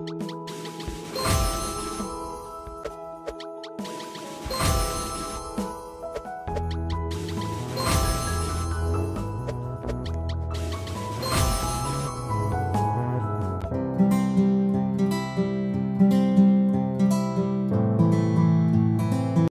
う